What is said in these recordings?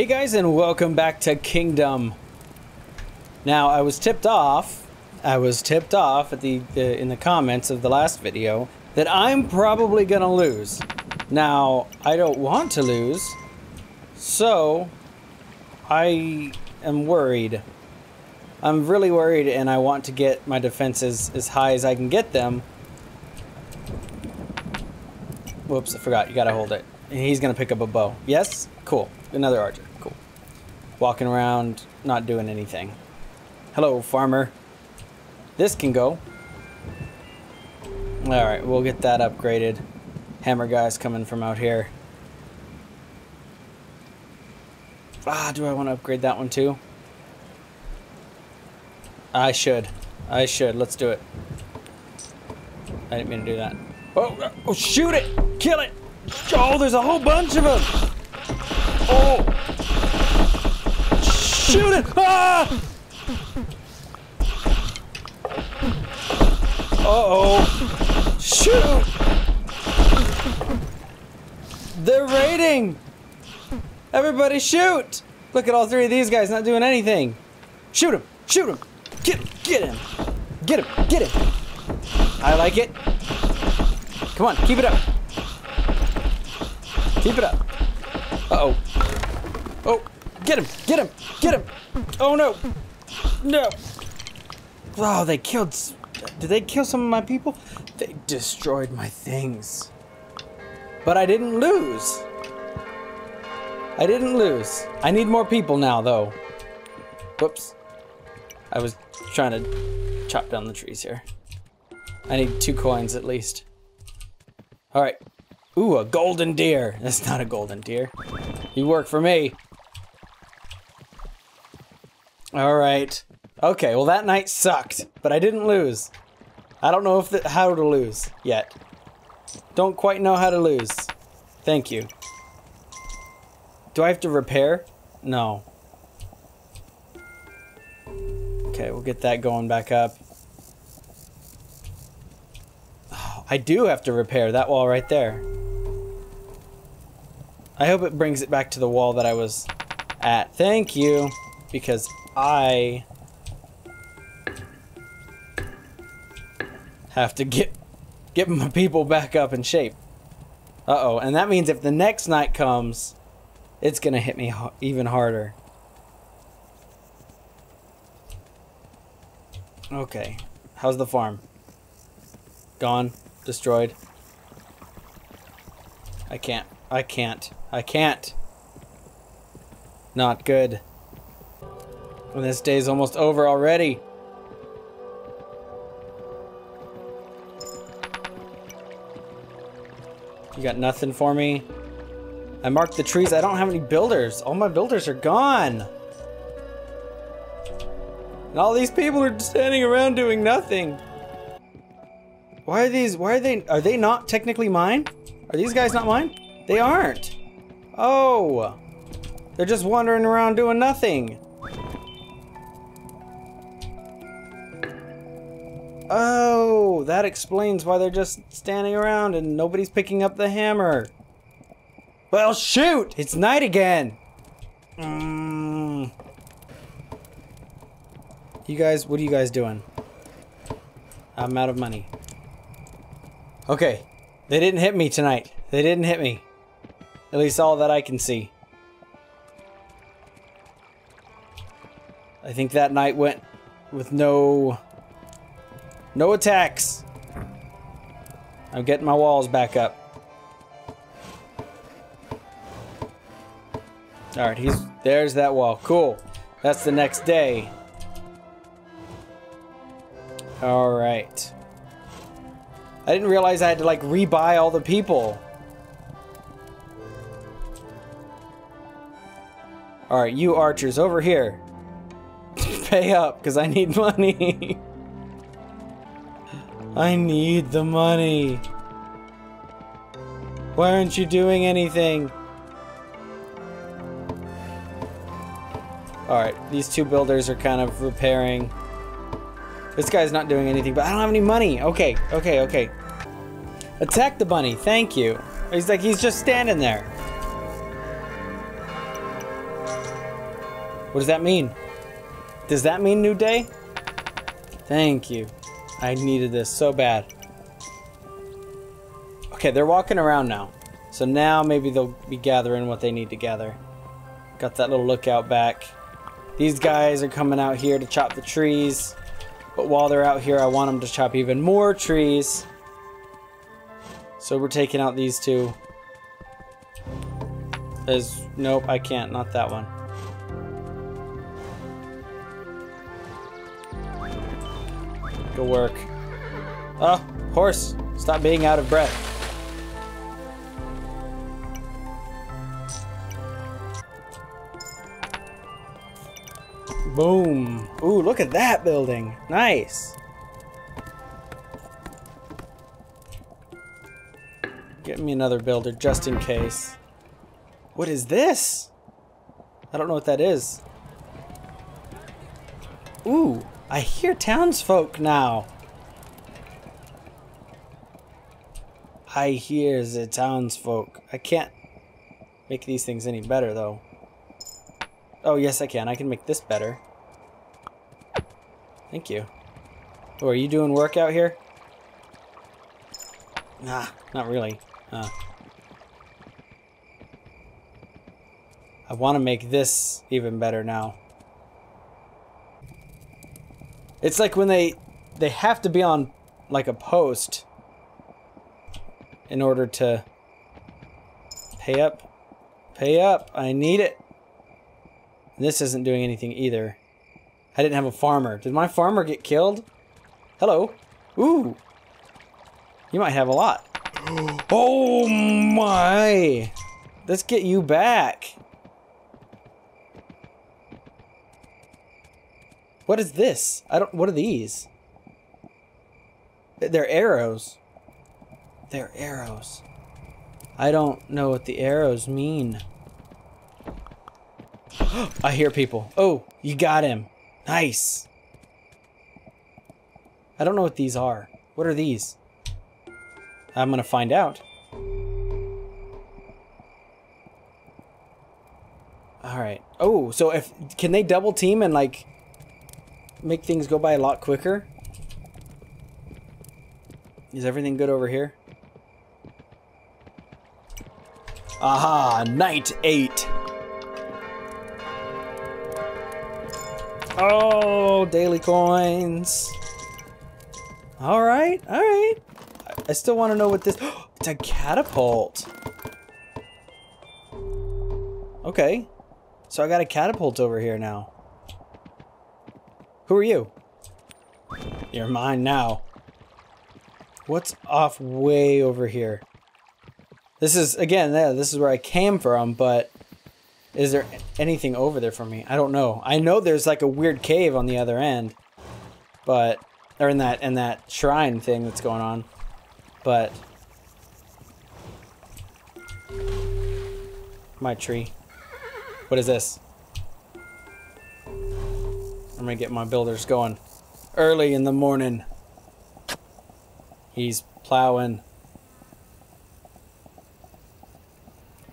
Hey guys and welcome back to Kingdom. Now I was tipped off, I was tipped off at the, the in the comments of the last video that I'm probably gonna lose. Now I don't want to lose, so I am worried. I'm really worried and I want to get my defenses as high as I can get them. Whoops, I forgot, you gotta hold it. And he's gonna pick up a bow. Yes? Cool. Another archer. Walking around, not doing anything. Hello, farmer. This can go. Alright, we'll get that upgraded. Hammer guy's coming from out here. Ah, do I want to upgrade that one too? I should. I should. Let's do it. I didn't mean to do that. Oh, oh, shoot it! Kill it! Oh, there's a whole bunch of them! Oh! Shoot it! Ah! Uh-oh. Shoot! They're raiding! Everybody shoot! Look at all three of these guys not doing anything. Shoot him! Shoot him! Get him! Get him! Get him! Get him! I like it. Come on, keep it up. Keep it up. Uh-oh. Get him! Get him! Get him! Oh no! No! Oh, they killed... Did they kill some of my people? They destroyed my things. But I didn't lose. I didn't lose. I need more people now, though. Whoops. I was trying to chop down the trees here. I need two coins at least. Alright. Ooh, a golden deer. That's not a golden deer. You work for me. Alright. Okay, well that night sucked, but I didn't lose. I don't know if the, how to lose yet. Don't quite know how to lose. Thank you. Do I have to repair? No. Okay, we'll get that going back up. Oh, I do have to repair that wall right there. I hope it brings it back to the wall that I was at. Thank you. Because I have to get get my people back up in shape. Uh-oh, and that means if the next night comes, it's gonna hit me even harder. Okay, how's the farm? Gone? Destroyed? I can't. I can't. I can't. Not good. And this day's almost over already. You got nothing for me? I marked the trees. I don't have any builders. All my builders are gone. And all these people are standing around doing nothing. Why are these, why are they, are they not technically mine? Are these guys not mine? They aren't. Oh. They're just wandering around doing nothing. Oh, that explains why they're just standing around and nobody's picking up the hammer. Well, shoot! It's night again! Mm. You guys, what are you guys doing? I'm out of money. Okay, they didn't hit me tonight. They didn't hit me. At least all that I can see. I think that night went with no no attacks. I'm getting my walls back up. Alright, he's there's that wall. Cool. That's the next day. Alright. I didn't realize I had to like rebuy all the people. Alright, you archers over here. Pay up, because I need money. I need the money. Why aren't you doing anything? Alright, these two builders are kind of repairing. This guy's not doing anything, but I don't have any money. Okay, okay, okay. Attack the bunny, thank you. He's like, he's just standing there. What does that mean? Does that mean new day? Thank you. I needed this so bad. Okay, they're walking around now. So now maybe they'll be gathering what they need to gather. Got that little lookout back. These guys are coming out here to chop the trees. But while they're out here, I want them to chop even more trees. So we're taking out these two. There's, nope, I can't, not that one. Go work. Oh, horse, stop being out of breath. Boom. Ooh, look at that building. Nice. Get me another builder just in case. What is this? I don't know what that is. Ooh, I hear townsfolk now. I hear the townsfolk. I can't make these things any better though. Oh, yes, I can. I can make this better. Thank you. Oh, are you doing work out here? Nah, not really. Uh, I want to make this even better now. It's like when they they have to be on like a post in order to pay up. Pay up. I need it. This isn't doing anything either. I didn't have a farmer. Did my farmer get killed? Hello. Ooh. You might have a lot. Oh my. Let's get you back. What is this? I don't, what are these? They're arrows. They're arrows. I don't know what the arrows mean. I hear people. Oh, you got him. Nice. I don't know what these are. What are these? I'm gonna find out. Alright. Oh, so if can they double team and like make things go by a lot quicker? Is everything good over here? Aha, night eight. Oh, daily coins. All right, all right. I still want to know what this. It's a catapult. Okay, so I got a catapult over here now. Who are you? You're mine now. What's off way over here? This is, again, yeah, this is where I came from, but is there anything over there for me? I don't know. I know there's like a weird cave on the other end, but or in that in that shrine thing that's going on, but my tree. What is this? I'm gonna get my builders going early in the morning. He's plowing.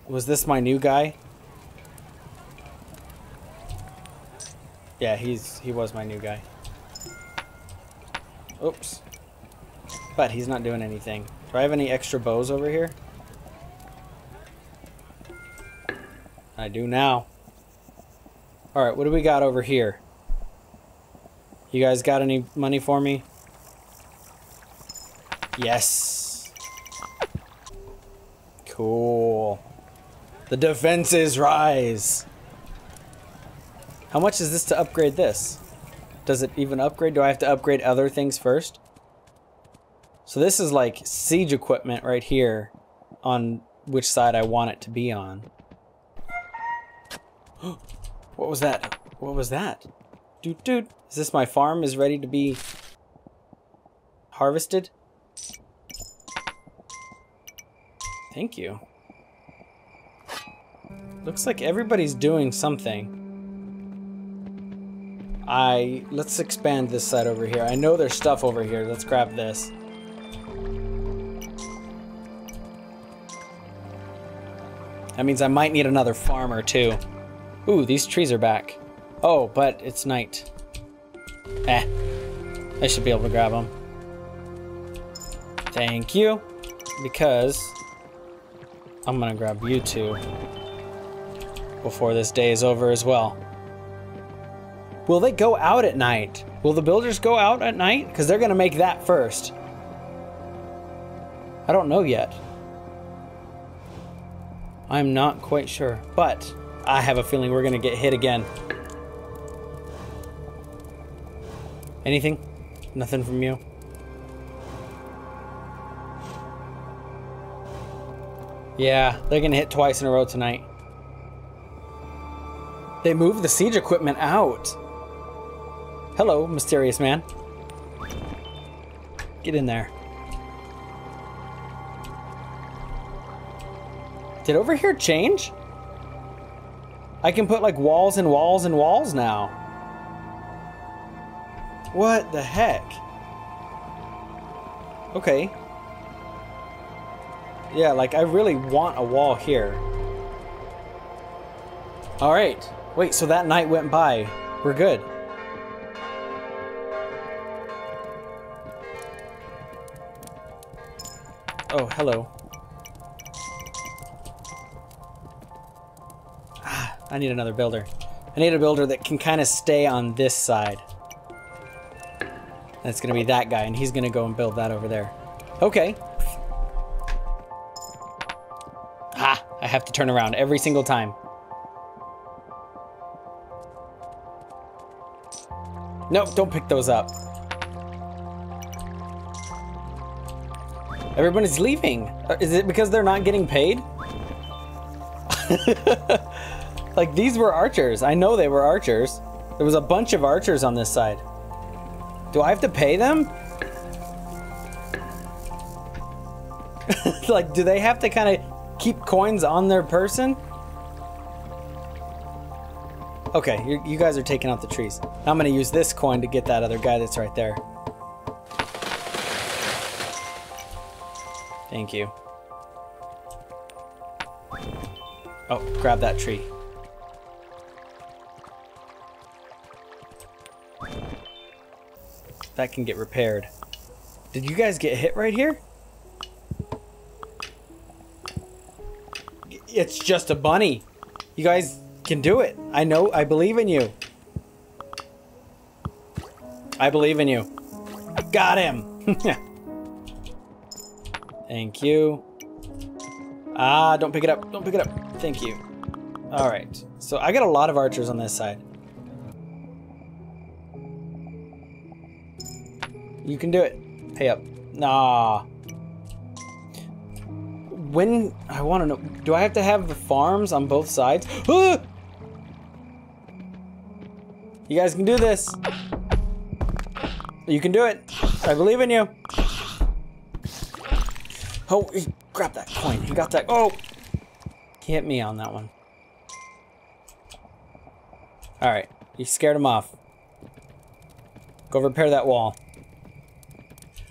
Was this my new guy? Yeah, he's he was my new guy. Oops. But he's not doing anything. Do I have any extra bows over here? I do now. Alright, what do we got over here? You guys got any money for me? Yes. Cool. The defenses rise. How much is this to upgrade this? Does it even upgrade? Do I have to upgrade other things first? So this is like siege equipment right here on which side I want it to be on. what was that? What was that? Dude, dude. Is this my farm is ready to be harvested? Thank you. Looks like everybody's doing something. I let's expand this side over here. I know there's stuff over here. Let's grab this. That means I might need another farmer too. Ooh, these trees are back. Oh, but it's night. Eh. I should be able to grab them. Thank you. Because I'm gonna grab you two before this day is over as well. Will they go out at night? Will the builders go out at night? Because they're gonna make that first. I don't know yet. I'm not quite sure, but I have a feeling we're gonna get hit again. Anything? Nothing from you? Yeah, they're gonna hit twice in a row tonight. They moved the siege equipment out. Hello, mysterious man. Get in there. Did over here change? I can put like walls and walls and walls now. What the heck? Okay. Yeah, like I really want a wall here. Alright. Wait, so that night went by. We're good. Oh, hello. Ah, I need another builder. I need a builder that can kind of stay on this side. That's gonna be that guy, and he's gonna go and build that over there. Okay. Ha! I have to turn around every single time. Nope, don't pick those up. Everybody's leaving. Uh, Is it because they're not getting paid? like, these were archers. I know they were archers. There was a bunch of archers on this side. Do I have to pay them? like, do they have to kind of keep coins on their person? Okay, you, guys are taking out the trees. I'm gonna use this coin to get that other guy that's right there. Thank you. Oh, grab that tree. That can get repaired. Did you guys get hit right here? It's just a bunny. You guys can do it. I know, I believe in you. I believe in you. Got him. Thank you. Ah, don't pick it up. Don't pick it up. Thank you. All right. So I got a lot of archers on this side. You can do it. Pay up. Nah. When I want to know, do I have to have the farms on both sides? You guys can do this. You can do it. I believe in you. Oh, he grabbed that coin. He got that. Oh! He hit me on that one. Alright. You scared him off. Go repair that wall.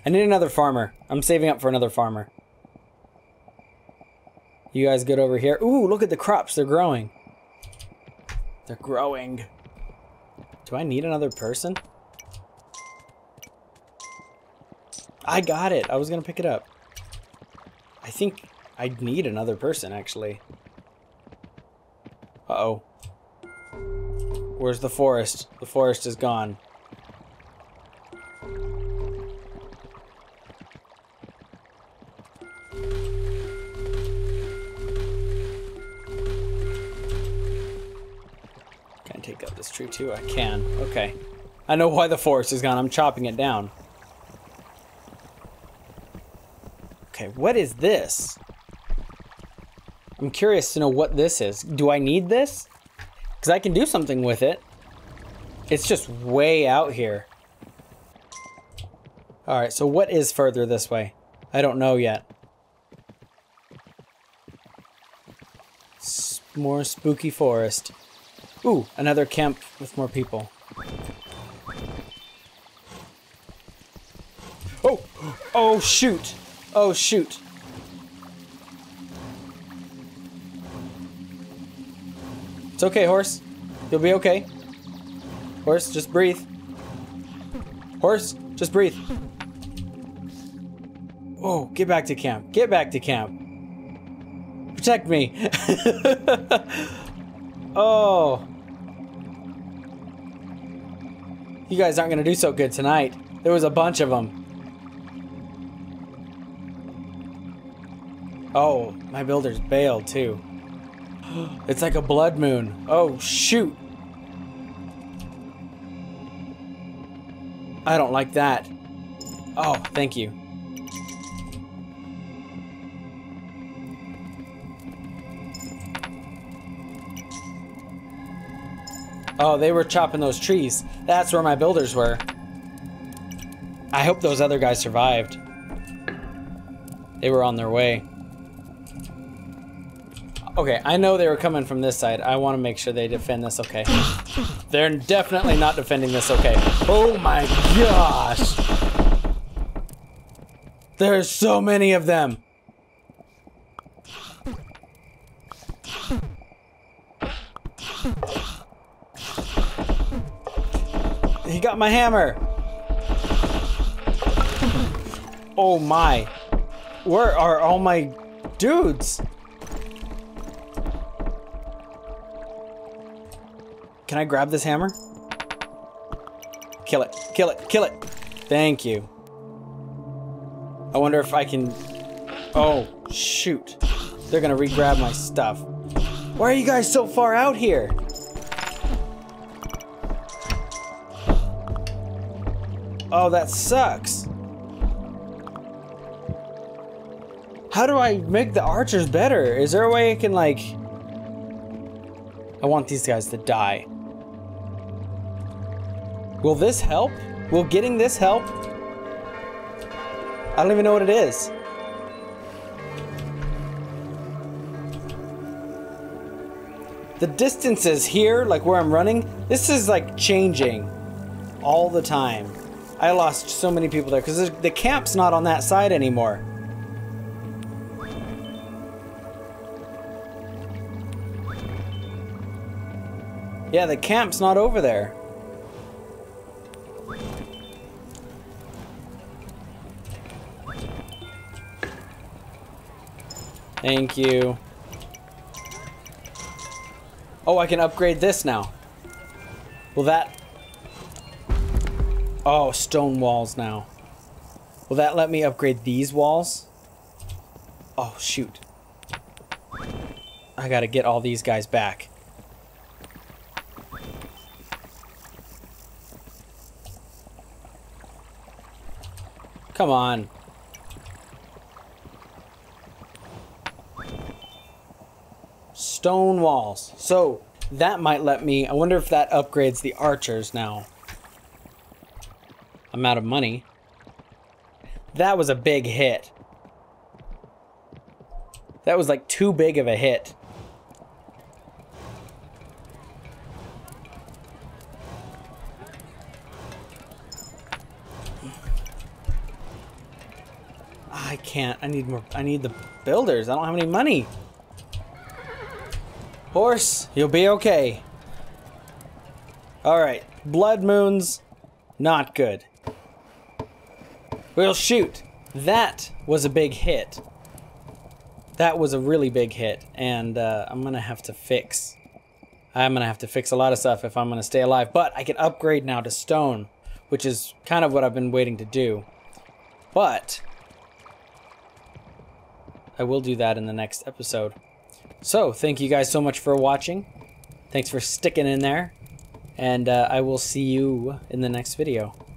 I need another farmer. I'm saving up for another farmer. You guys good over here? Ooh, look at the crops. They're growing. They're growing. Do I need another person? I got it. I was going to pick it up. I think I need another person, actually. Uh-oh. Where's the forest? The forest is gone. I can. Okay. I know why the forest is gone. I'm chopping it down. Okay, what is this? I'm curious to know what this is. Do I need this? Because I can do something with it. It's just way out here. Alright, so what is further this way? I don't know yet. More spooky forest. Ooh, another camp with more people. Oh! Oh, shoot! Oh, shoot. It's okay, horse. You'll be okay. Horse, just breathe. Horse, just breathe. Oh, get back to camp. Get back to camp. Protect me. oh. You guys aren't going to do so good tonight. There was a bunch of them. Oh, my builder's bailed too. It's like a blood moon. Oh, shoot. I don't like that. Oh, thank you. Oh, they were chopping those trees. That's where my builders were. I hope those other guys survived. They were on their way. Okay, I know they were coming from this side. I want to make sure they defend this okay. They're definitely not defending this okay. Oh my gosh! There's so many of them! He my hammer! Oh my. Where are all my dudes? Can I grab this hammer? Kill it. Kill it. Kill it. Thank you. I wonder if I can... Oh, shoot. They're gonna re-grab my stuff. Why are you guys so far out here? Oh, that sucks. How do I make the archers better? Is there a way I can, like... I want these guys to die. Will this help? Will getting this help? I don't even know what it is. The distances here, like where I'm running, this is like changing all the time. I lost so many people there because the camp's not on that side anymore. Yeah, the camp's not over there. Thank you. Oh, I can upgrade this now. Will that Oh, stone walls now. Will that let me upgrade these walls? Oh, shoot. I gotta get all these guys back. Come on. Stone walls. So, that might let me... I wonder if that upgrades the archers now amount of money. That was a big hit. That was like too big of a hit. I can't. I need more. I need the builders. I don't have any money. Horse, you'll be okay. Alright. Blood moons, not good. Well, shoot. That was a big hit. That was a really big hit, and uh, I'm gonna have to fix. I'm gonna have to fix a lot of stuff if I'm gonna stay alive, but I can upgrade now to stone, which is kind of what I've been waiting to do. But I will do that in the next episode. So, thank you guys so much for watching. Thanks for sticking in there. And uh, I will see you in the next video.